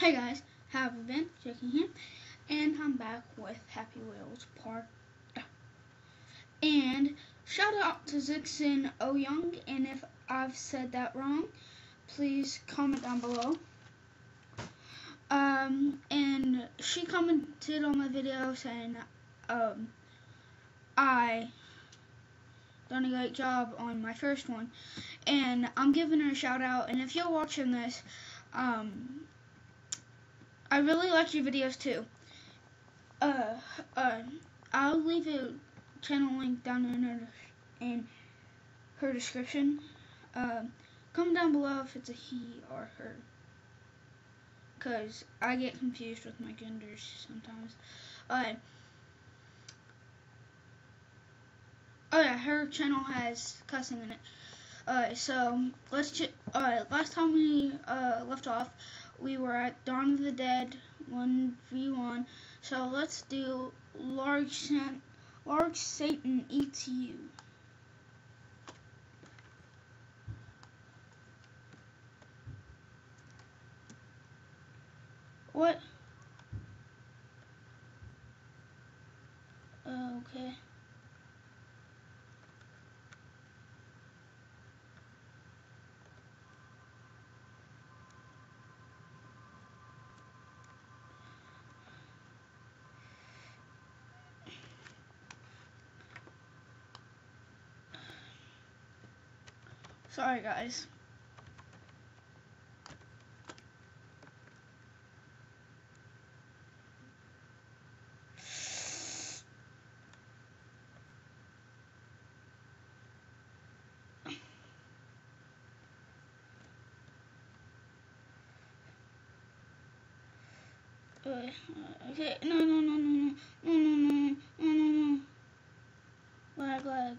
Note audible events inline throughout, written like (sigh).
Hey guys, how have you been? Jay King here, and I'm back with Happy Wheels Part. And shout out to Zixon O Young, and if I've said that wrong, please comment down below. Um, and she commented on my video saying, um, I done a great job on my first one, and I'm giving her a shout out. And if you're watching this, um, I really like your videos too. Uh, uh, I'll leave a channel link down in her, in her description. Uh, comment down below if it's a he or her. Because I get confused with my genders sometimes. Uh, oh yeah, her channel has cussing in it. Uh, so let's. Uh, last time we uh, left off, we were at Dawn of the Dead 1v1. So let's do Large, Large Satan Eats You. What? Okay. Sorry, guys. Uh, okay, no, no, no, no, no, no, no, no, no, no, no. Lag, lag.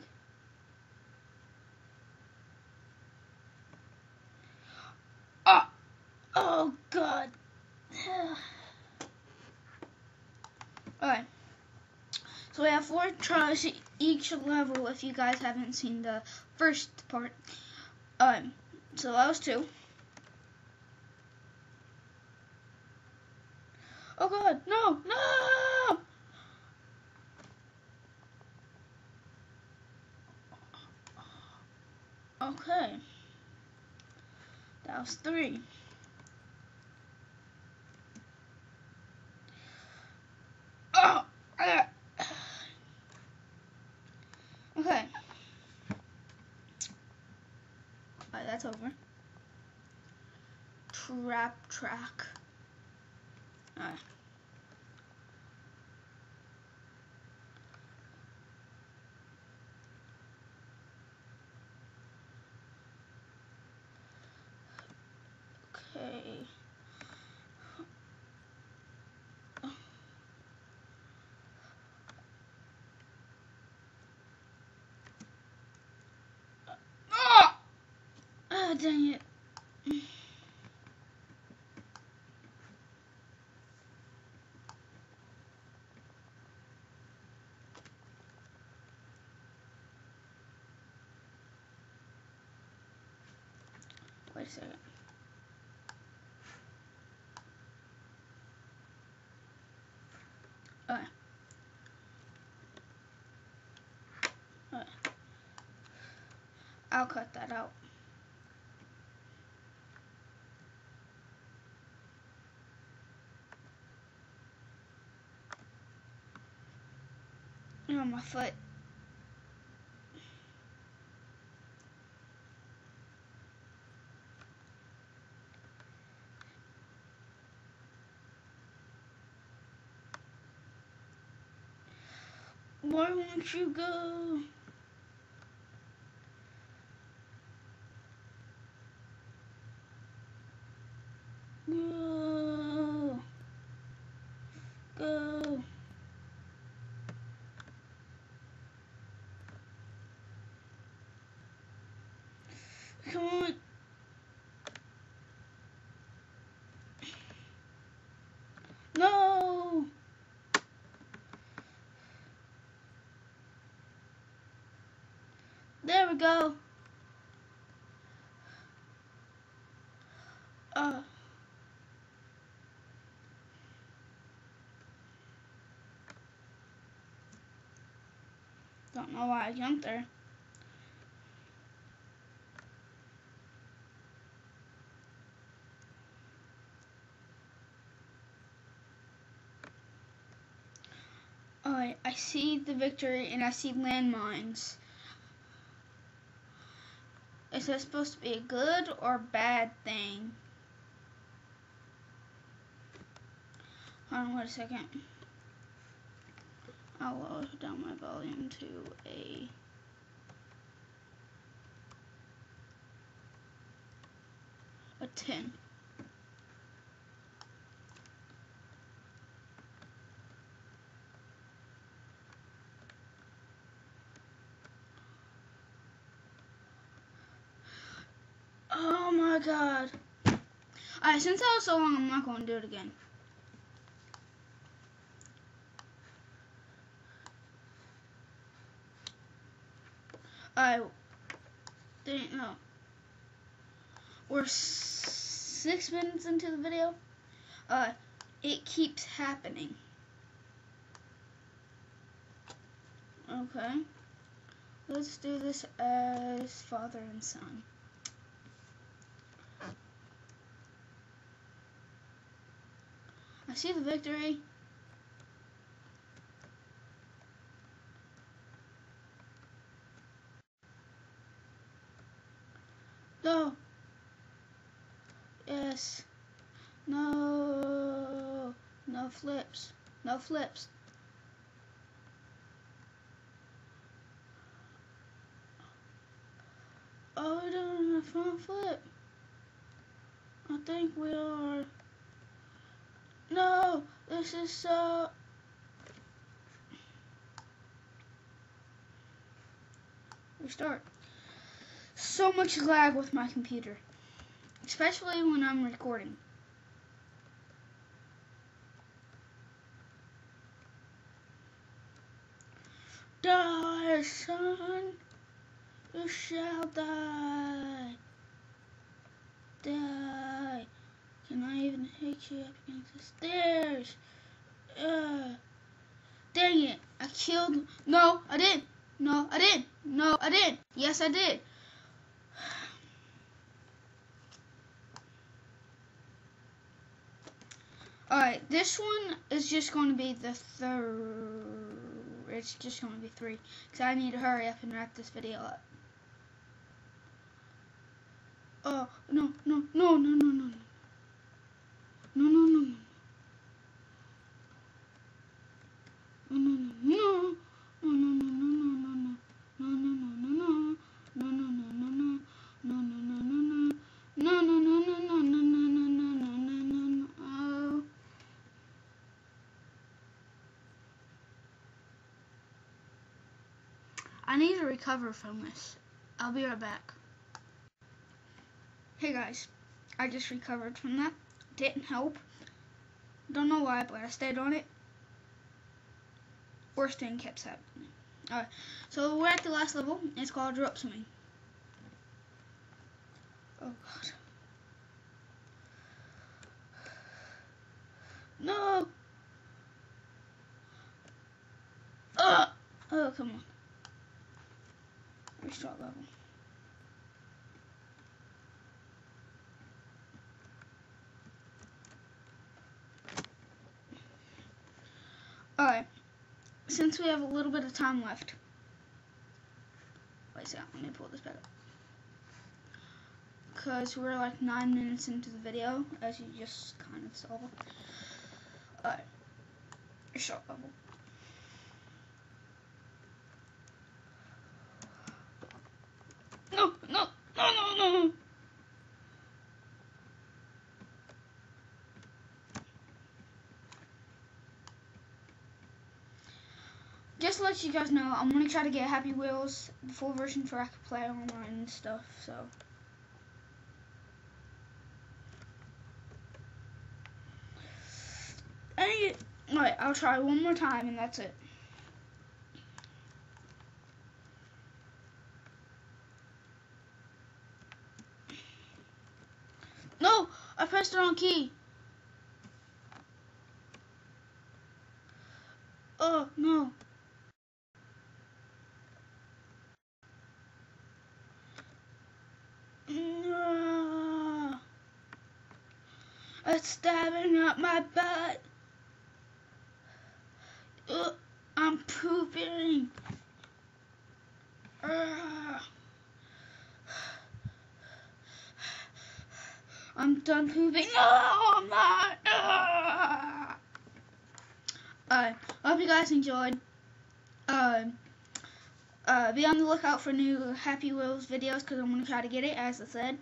Oh god. (sighs) Alright. So we have four tries each level if you guys haven't seen the first part. Um, so that was two. Oh god, no, no! Okay. That was three. Okay. Alright, that's over. Trap track. Okay. Oh, dang it. Wait a second. Okay. I'll cut that out. On my foot. Why won't you go? go. Uh. Don't know why I jumped there. Alright, I see the victory and I see landmines. Is that supposed to be a good or bad thing? Hold on, wait a second. I'll lower down my volume to a a 10. Oh my god. Alright, since that was so long, I'm not going to do it again. I didn't know. We're six minutes into the video. Uh, it keeps happening. Okay. Let's do this as father and son. I see the victory. No. Yes. No. No flips. No flips. Oh, we're doing a front flip. I think we are. This is so... Restart. So much lag with my computer. Especially when I'm recording. Die, son. You shall die. Die. Can I even hit you up against the stairs? Uh, dang it. I killed. No, I didn't. No, I didn't. No, I didn't. Yes, I did. Alright, this one is just going to be the third. It's just going to be three. Because I need to hurry up and wrap this video up. Oh, no, no, no, no, no, no. No, no, no, no, no. I need to recover from this. I'll be right back. Hey guys, I just recovered from that didn't help. Don't know why, but I stayed on it. Worst thing kept happening. Alright, so we're at the last level. It's called drop swimming. Oh god. No! Uh, oh, come on. Restart level. Alright, since we have a little bit of time left, wait a second, let me pull this back up. Because we're like nine minutes into the video, as you just kind of saw. Alright, short level. No, no, no, no, no. Just to let you guys know, I'm gonna try to get Happy Wheels, the full version for I can play online and stuff. So. Any, alright, I'll try one more time and that's it. No, I pressed the wrong key. Oh, no. No. It's stabbing up my butt. I'm pooping. I'm done pooping. No, I'm not. Ugh. Alright, hope you guys enjoyed. Uh, uh, be on the lookout for new Happy Wheels videos because I'm going to try to get it, as I said.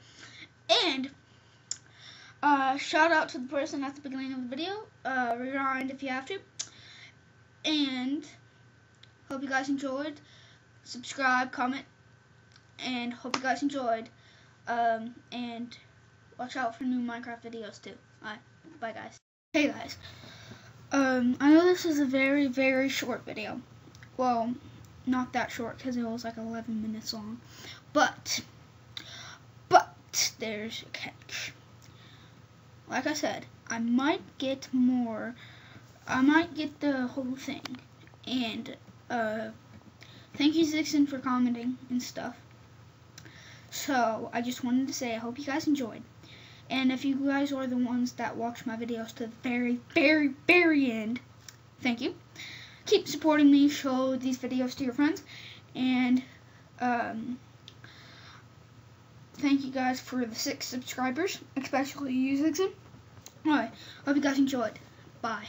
And uh, shout out to the person at the beginning of the video. Uh, rewind if you have to. And hope you guys enjoyed. Subscribe, comment, and hope you guys enjoyed. Um, and watch out for new Minecraft videos too. Alright, bye guys. Hey guys. Um, I know this is a very, very short video. Well, not that short because it was like 11 minutes long. But, but, there's a catch. Like I said, I might get more, I might get the whole thing. And, uh, thank you Zixon for commenting and stuff. So, I just wanted to say I hope you guys enjoyed. And if you guys are the ones that watch my videos to the very, very, very end, thank you. Keep supporting me, show these videos to your friends, and um, thank you guys for the six subscribers, especially you, Zixon. Alright, hope you guys enjoyed. Bye.